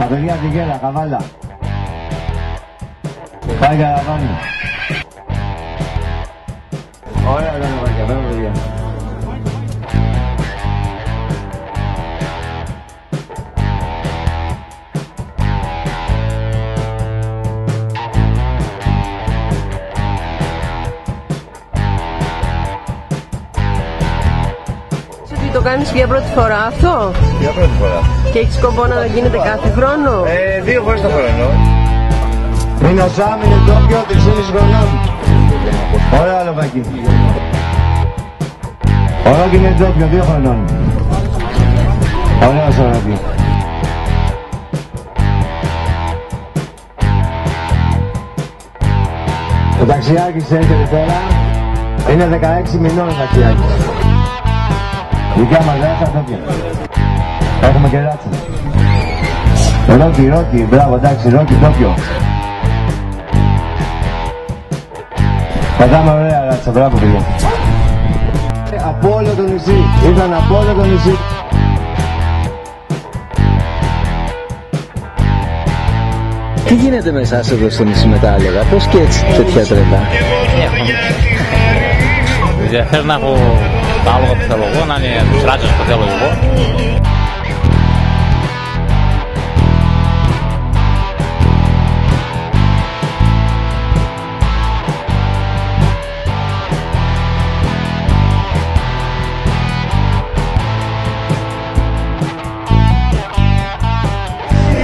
Avenida Riguera, Gabalda. Vaya la banda. Ότι το κάνεις για πρώτη φορά αυτό; Για πρώτη φορά. και έχεις σκοπό να γίνεται κάθε χρόνο; Ε, δύο φορές το χρόνο. Είναι ο Σάμ, είναι ντόπιο, 3,5 χρονών. Ωραία, λοβάκι. Ο Ρόκι είναι ντόπιο, δύο χρονών. Ωραίος ο Ρόκι. Ο ταξιάκης έρχεται τώρα. Είναι 16 μηνών ο ταξιάκης. Δικιά μας δεν θα ντόπια. Έχουμε και ράτσα. Ρόκι, Ρόκι, μπράβο, εντάξει, Ρόκι, ντόπιο. Πατάμε ωραία ράτσα, μπράβο παιδιά. Ε, Από όλο το νησί, ήρθαν από όλο το νησί. Τι γίνεται με εσάς εδώ στο νησί με τα άλογα, πώς και έτσι τέτοια τρέλα. Ενδιαφέρει να έχω τα άλογα που θέλω εγώ, να είναι τους ράτσες που θέλω εγώ.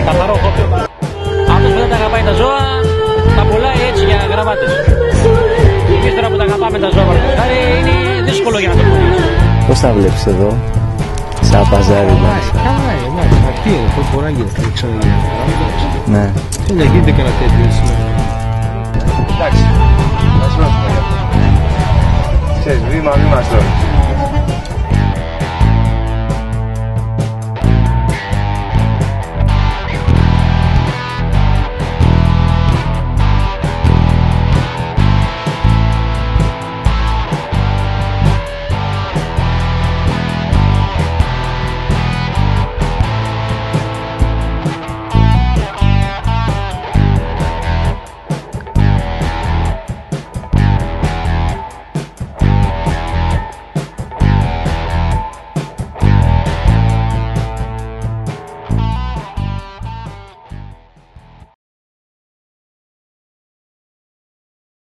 Καθαρό χώπι. Άλλος που δεν τα αγαπάει τα ζώα, τα πουλάει έτσι για γραβάτες. Εμείς τώρα που τα αγαπάμε τα ζώα, παραδείγματος χάρη, είναι δύσκολο για να το πουλήσει. Πώς τα βλέπεις εδώ, σαν παζάρι μας. Καλά, εντάξει, αυτή είναι, πώς μπορεί να γίνει, θα ξαναγίνει. Ναι. Δεν θα γίνεται κανένα τέτοιο σήμερα. Εντάξει, να σου πω για αυτό. Ξέρεις, βήμα, βήμα στο.